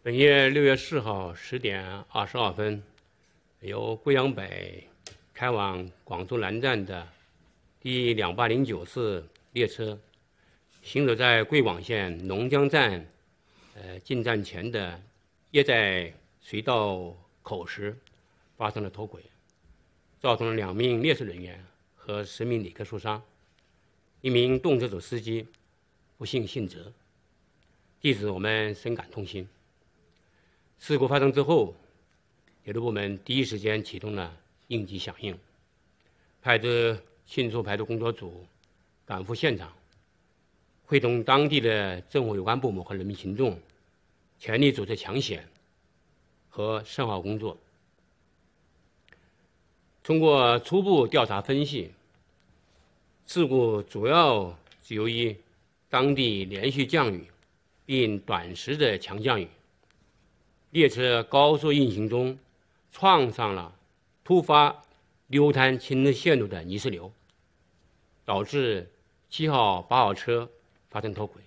本月六月四号十点二十二分，由贵阳北开往广州南站的第两八零九次列车，行走在贵广线龙江站呃进站前的叶在隧道口时，发生了脱轨，造成了两名列车人员和十名旅客受伤，一名动车组司机不幸殉职。对此，我们深感痛心。事故发生之后，铁路部门第一时间启动了应急响应，派出迅速排除工作组赶赴现场，会同当地的政府有关部门和人民群众，全力组织抢险和善后工作。通过初步调查分析，事故主要是由于当地连续降雨。并短时的强降雨，列车高速运行中撞上了突发流滩侵入线路的泥石流，导致七号、八号车发生脱轨。